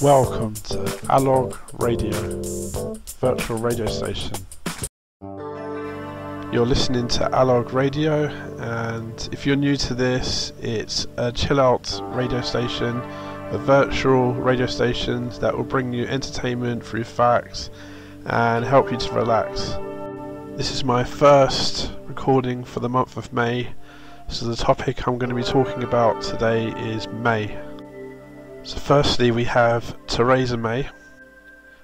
Welcome to Alog Radio, virtual radio station. You're listening to Alog Radio, and if you're new to this, it's a chill out radio station, a virtual radio station that will bring you entertainment through facts and help you to relax. This is my first recording for the month of May, so the topic I'm going to be talking about today is May. So firstly we have Theresa May.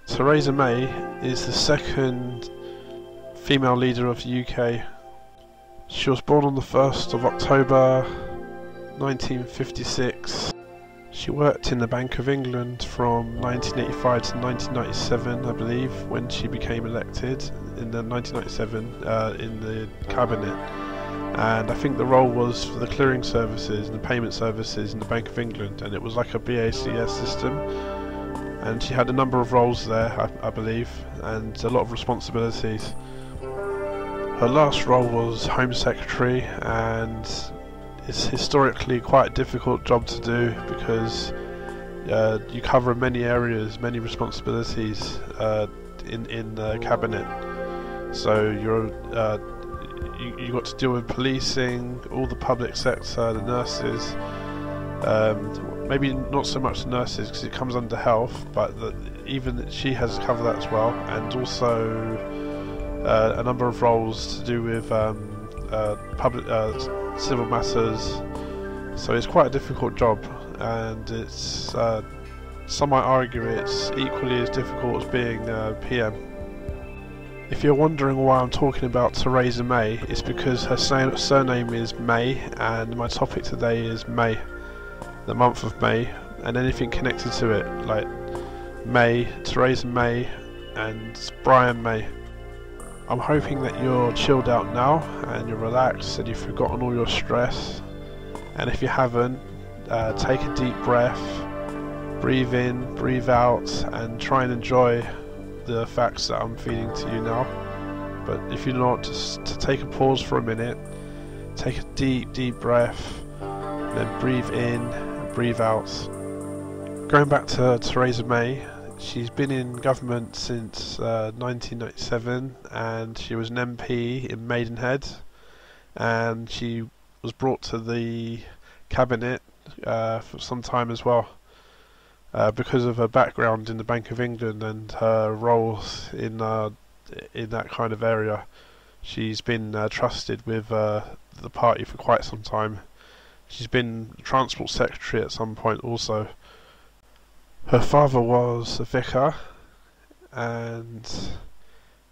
Theresa May is the second female leader of the UK. She was born on the 1st of October 1956. She worked in the Bank of England from 1985 to 1997, I believe, when she became elected in the 1997 uh, in the cabinet and I think the role was for the clearing services and the payment services in the Bank of England. And it was like a BACS system. And she had a number of roles there I, I believe and a lot of responsibilities. Her last role was Home Secretary and it's historically quite a difficult job to do because uh, you cover many areas, many responsibilities uh, in, in the cabinet. So you're uh, you, you got to deal with policing, all the public sector, the nurses. Um, maybe not so much the nurses because it comes under health, but the, even she has to cover that as well, and also uh, a number of roles to do with um, uh, public uh, civil matters. So it's quite a difficult job, and it's uh, some might argue it's equally as difficult as being PM. If you're wondering why I'm talking about Theresa May, it's because her surname is May and my topic today is May, the month of May, and anything connected to it, like May, Theresa May, and Brian May. I'm hoping that you're chilled out now and you're relaxed and you've forgotten all your stress. And if you haven't, uh, take a deep breath, breathe in, breathe out, and try and enjoy the facts that I'm feeding to you now. But if you're not, just to take a pause for a minute, take a deep, deep breath, then breathe in and breathe out. Going back to Theresa May, she's been in government since uh, 1997 and she was an MP in Maidenhead and she was brought to the cabinet uh, for some time as well uh, because of her background in the Bank of England and her roles in uh, in that kind of area. She's been uh, trusted with uh, the party for quite some time. She's been Transport Secretary at some point also. Her father was a vicar and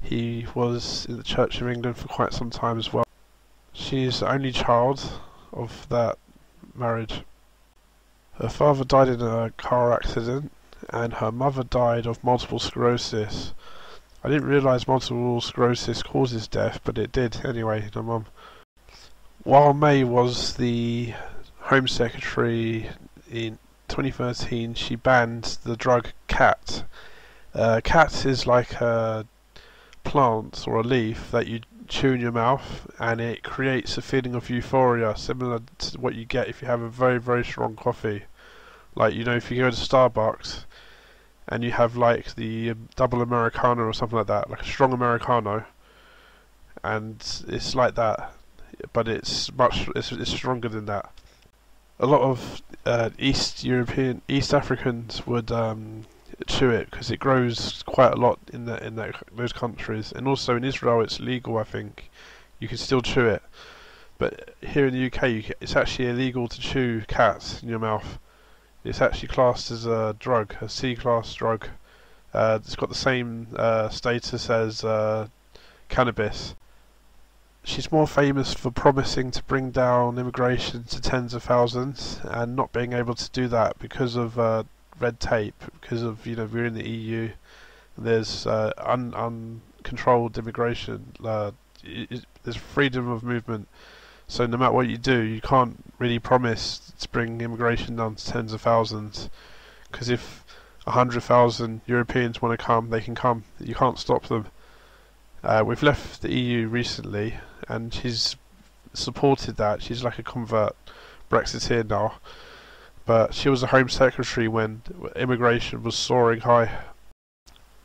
he was in the Church of England for quite some time as well. She's the only child of that marriage. Her father died in a car accident and her mother died of multiple sclerosis. I didn't realise multiple sclerosis causes death, but it did anyway, her mum. While May was the Home Secretary in 2013, she banned the drug khat. Uh, khat is like a plant or a leaf that you chew in your mouth and it creates a feeling of euphoria similar to what you get if you have a very very strong coffee. Like you know if you go to Starbucks and you have like the um, double americano or something like that like a strong americano and it's like that but it's much it's, it's stronger than that. A lot of uh, East European East Africans would um, chew it because it grows quite a lot in the in that, those countries, and also in Israel it's legal. I think you can still chew it, but here in the UK can, it's actually illegal to chew khats in your mouth. It's actually classed as a drug, a C-class drug. Uh, it's got the same uh, status as uh, cannabis. She's more famous for promising to bring down immigration to tens of thousands and not being able to do that because of uh, red tape because of you know we're in the EU. There's uh, un uncontrolled immigration. Uh, there's freedom of movement. So no matter what you do, you can't really promise to bring immigration down to tens of thousands. Because if a hundred thousand Europeans want to come, they can come. You can't stop them. Uh, we've left the EU recently, and she's supported that. She's like a convert Brexiteer now but she was the Home Secretary when immigration was soaring high.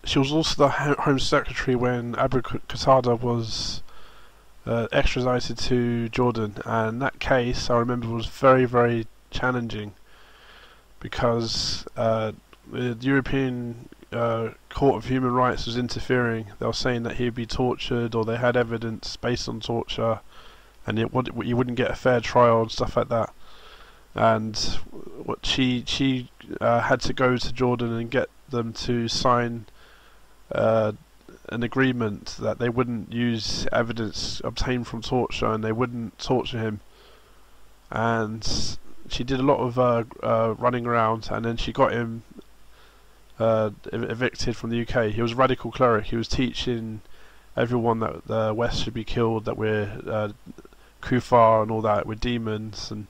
She was also the Home Secretary when Abu Qatada was uh, extradited to Jordan, and that case I remember was very, very challenging because uh, the European uh, Court of Human Rights was interfering. They were saying that he'd be tortured, or they had evidence based on torture, and it would you wouldn't get a fair trial and stuff like that. And what she she uh, had to go to Jordan and get them to sign uh, an agreement that they wouldn't use evidence obtained from torture and they wouldn't torture him. And she did a lot of uh, uh, running around, and then she got him uh, evicted from the UK. He was a radical cleric. He was teaching everyone that the West should be killed, that we're uh, kuffar and all that, we're demons, and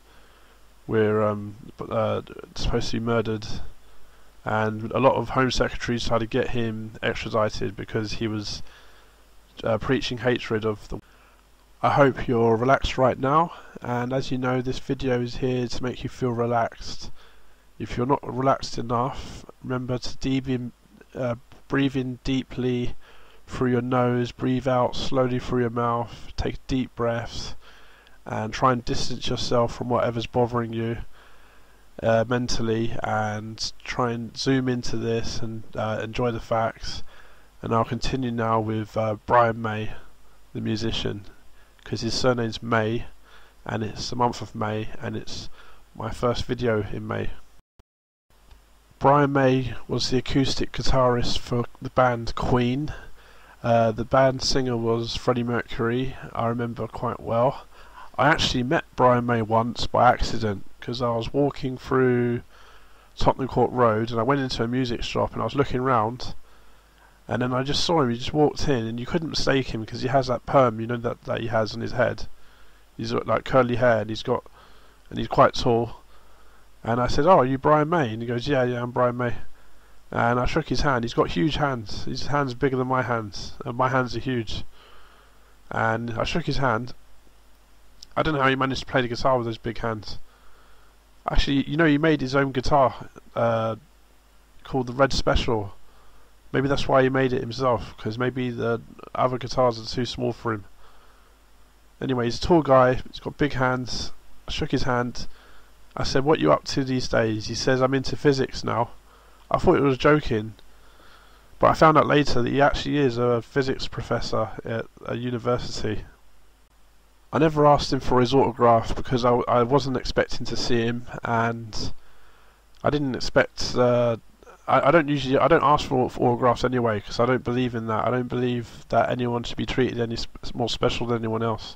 we're um, uh, supposed to be murdered. And a lot of Home Secretaries tried to get him extradited because he was uh, preaching hatred of the. I hope you're relaxed right now, and as you know, this video is here to make you feel relaxed. If you're not relaxed enough, remember to deep in, uh, breathe in deeply through your nose, breathe out slowly through your mouth, take deep breaths, and try and distance yourself from whatever's bothering you uh, mentally, and try and zoom into this and uh, enjoy the facts. And I'll continue now with uh, Brian May, the musician, because his surname's May, and it's the month of May, and it's my first video in May. Brian May was the acoustic guitarist for the band Queen. Uh, the band singer was Freddie Mercury, I remember quite well. I actually met Brian May once by accident because I was walking through Tottenham Court Road and I went into a music shop and I was looking around and then I just saw him, he just walked in and you couldn't mistake him because he has that perm, you know, that, that he has on his head. He's got like curly hair and he's got, and he's quite tall and I said, oh, are you Brian May? And he goes, yeah, yeah, I'm Brian May. And I shook his hand. He's got huge hands. His hands bigger than my hands. And my hands are huge. And I shook his hand. I don't know how he managed to play the guitar with those big hands. Actually, you know, he made his own guitar uh, called the Red Special. Maybe that's why he made it himself, because maybe the other guitars are too small for him. Anyway, he's a tall guy, he's got big hands. I shook his hand. I said, what you up to these days? He says, I'm into physics now. I thought he was joking. But I found out later that he actually is a physics professor at a university. I never asked him for his autograph because I, I wasn't expecting to see him and I didn't expect uh, I, I don't usually I don't ask for, for autographs anyway because I don't believe in that I don't believe that anyone should be treated any sp more special than anyone else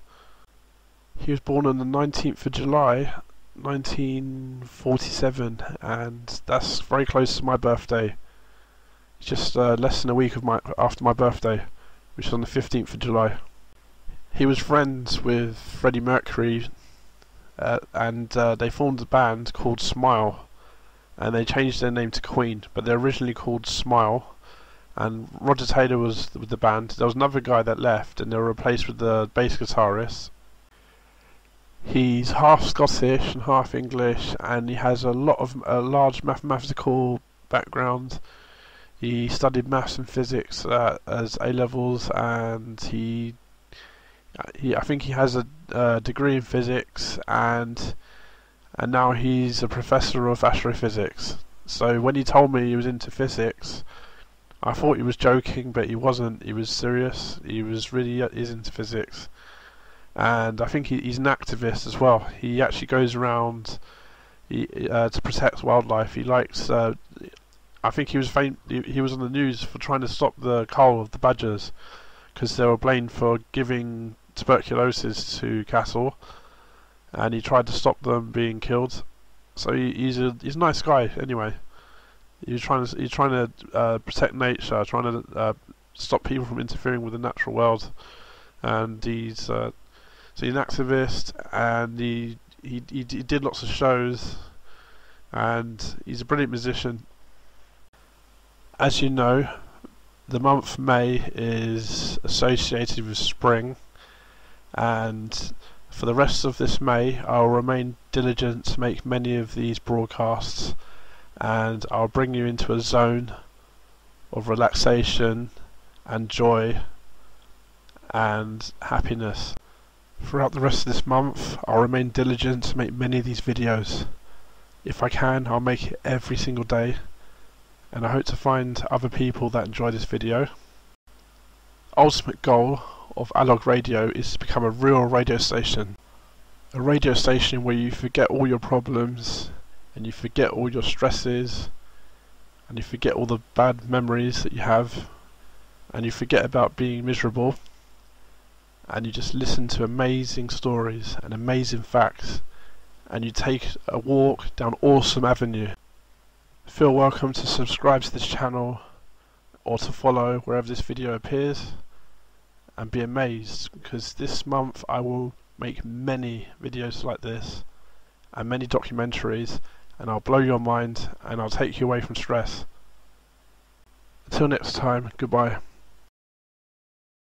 he was born on the 19th of July 1947, and that's very close to my birthday. Just uh, less than a week of my after my birthday, which is on the 15th of July. He was friends with Freddie Mercury, uh, and uh, they formed a band called Smile, and they changed their name to Queen, but they're originally called Smile. And Roger Taylor was with the band. There was another guy that left, and they were replaced with the bass guitarist He's half Scottish and half English, and he has a lot of a large mathematical background. He studied maths and physics uh, as A levels, and he, he I think he has a, a degree in physics, and and now he's a professor of astrophysics. So when he told me he was into physics, I thought he was joking, but he wasn't. He was serious. He was really is into physics and I think he, he's an activist as well. He actually goes around he, uh, to protect wildlife. He likes. Uh, I think he was fam- he, he was on the news for trying to stop the cull of the badgers because they were blamed for giving tuberculosis to Castle, and he tried to stop them being killed. So he, he's a he's a nice guy anyway. He's trying to he's trying to uh, protect nature, trying to uh, stop people from interfering with the natural world, and he's uh, so he's an activist, and he, he he he did lots of shows, and he's a brilliant musician. As you know, the month May is associated with spring, and For the rest of this May, I'll remain diligent to make many of these broadcasts and I'll bring you into a zone of relaxation and joy and happiness. Throughout the rest of this month, I'll remain diligent to make many of these videos. If I can, I'll make it every single day, and I hope to find other people that enjoy this video. Ultimate goal of Alog Radio is to become a real radio station. A radio station where you forget all your problems, and you forget all your stresses, and you forget all the bad memories that you have, and you forget about being miserable, and you just listen to amazing stories and amazing facts and you take a walk down Awesome Avenue. Feel welcome to subscribe to this channel or to follow wherever this video appears and be amazed because this month I will make many videos like this and many documentaries and I'll blow your mind and I'll take you away from stress. Until next time, goodbye.